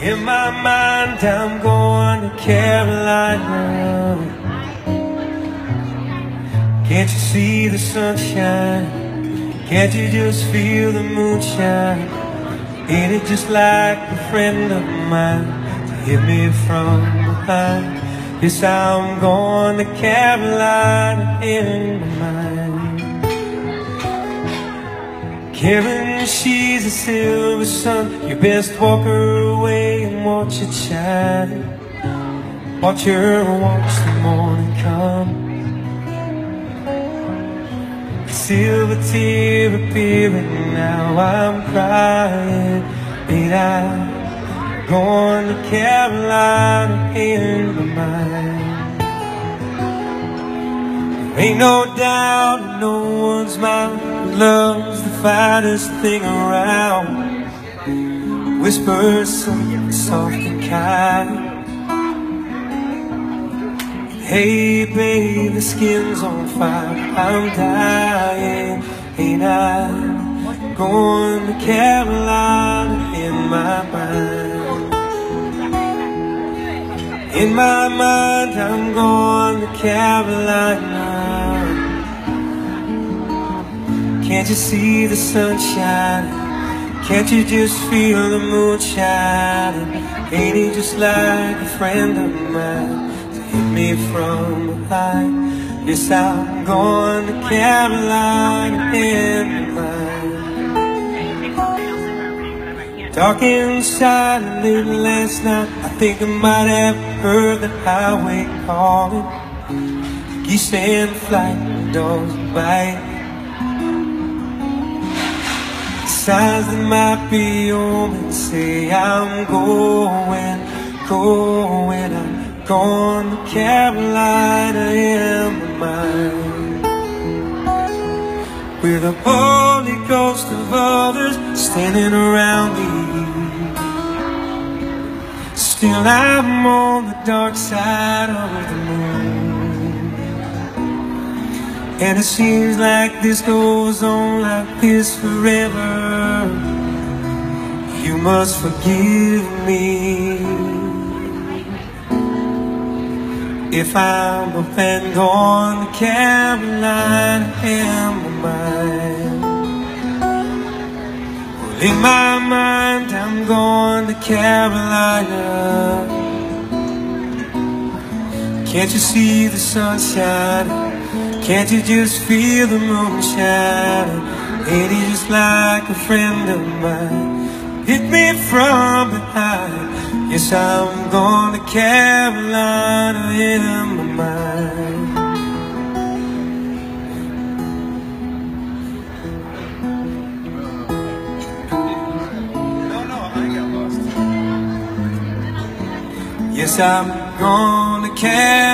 In my mind, I'm going to Carolina. Can't you see the sunshine? Can't you just feel the moonshine? Ain't it just like a friend of mine to hit me from behind? Yes, I'm going to Carolina in my mind. Karen, she's a silver sun. You best walk her away and watch it shine. Watch her watch the morning come. Silver tear appearing now. I'm crying. Ain't I going to Carolina in my mind? Ain't no doubt no one's mind Love's the finest thing around. Whispers something soft and kind. Hey babe, the skin's on fire. I'm dying. Ain't I going to Carolina in my mind? In my mind, I'm going to Carolina. Can't you see the sun shining? Can't you just feel the moon shining? Ain't he just like a friend of mine to hit me from behind? Yes, I'm going to Carolina in mind. A little last night I think I might have heard the highway calling Geese in flight, dogs bite Signs that might be omens say I'm going, going I'm going to Carolina in my mind. With a Holy Ghost of others standing around me. Still I'm on the dark side of the moon And it seems like this goes on like this forever You must forgive me If I'm up and gone to Carolina in my mind in my mind, I'm going to Carolina. Can't you see the sunshine? Can't you just feel the moon shining? Ain't he just like a friend of mine? Hit me from behind. Yes, I'm going to Carolina in my mind. Yes, I'm Carolina.